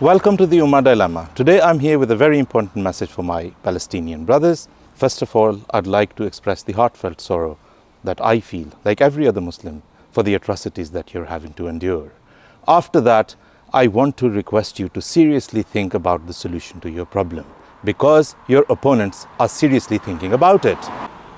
Welcome to the Ummah Dilemma. Today I'm here with a very important message for my Palestinian brothers. First of all, I'd like to express the heartfelt sorrow that I feel, like every other Muslim, for the atrocities that you're having to endure. After that, I want to request you to seriously think about the solution to your problem because your opponents are seriously thinking about it.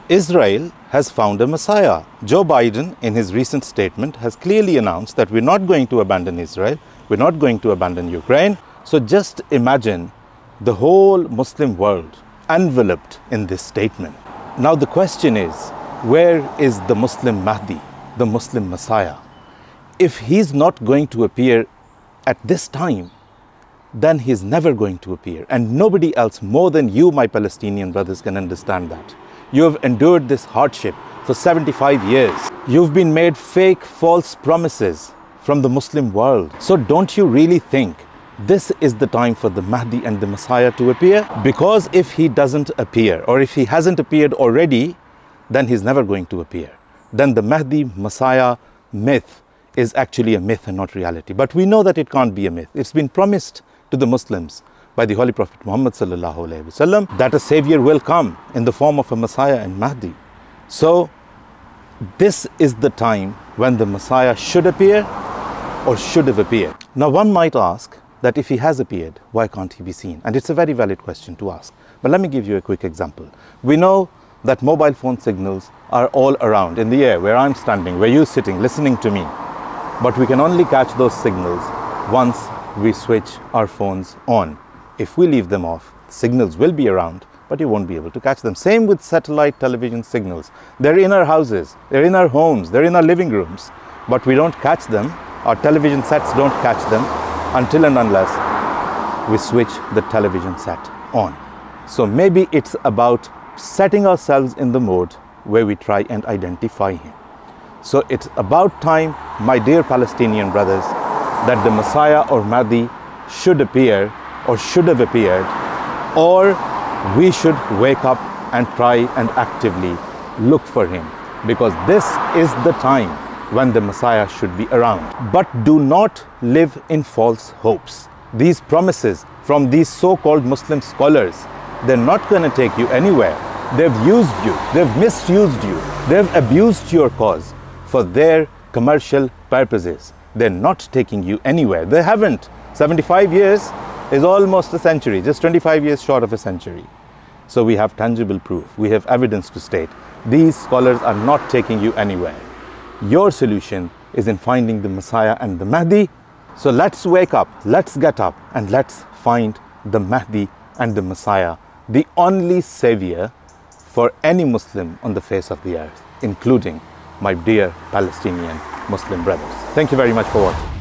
Israel has found a Messiah. Joe Biden, in his recent statement, has clearly announced that we're not going to abandon Israel, we're not going to abandon Ukraine. So just imagine the whole Muslim world enveloped in this statement. Now, the question is where is the Muslim Mahdi, the Muslim Messiah? If he's not going to appear at this time, then he's never going to appear. And nobody else more than you, my Palestinian brothers, can understand that. You have endured this hardship for 75 years. You've been made fake, false promises from the Muslim world. So don't you really think this is the time for the Mahdi and the Messiah to appear? Because if he doesn't appear, or if he hasn't appeared already, then he's never going to appear. Then the Mahdi Messiah myth is actually a myth and not reality. But we know that it can't be a myth. It's been promised to the Muslims by the Holy Prophet Muhammad that a savior will come in the form of a Messiah and Mahdi. So this is the time when the Messiah should appear or should have appeared. Now one might ask that if he has appeared, why can't he be seen? And it's a very valid question to ask. But let me give you a quick example. We know that mobile phone signals are all around in the air where I'm standing, where you're sitting, listening to me. But we can only catch those signals once we switch our phones on. If we leave them off, signals will be around, but you won't be able to catch them. Same with satellite television signals. They're in our houses, they're in our homes, they're in our living rooms, but we don't catch them. Our television sets don't catch them until and unless we switch the television set on. So maybe it's about setting ourselves in the mode where we try and identify Him. So it's about time, my dear Palestinian brothers, that the Messiah or Mahdi should appear or should have appeared, or we should wake up and try and actively look for Him because this is the time when the Messiah should be around. But do not live in false hopes. These promises from these so called Muslim scholars, they're not going to take you anywhere. They've used you, they've misused you, they've abused your cause for their commercial purposes. They're not taking you anywhere. They haven't. 75 years is almost a century, just 25 years short of a century. So we have tangible proof, we have evidence to state these scholars are not taking you anywhere. Your solution is in finding the Messiah and the Mahdi. So let's wake up, let's get up, and let's find the Mahdi and the Messiah, the only savior for any Muslim on the face of the earth, including my dear Palestinian Muslim brothers. Thank you very much for watching.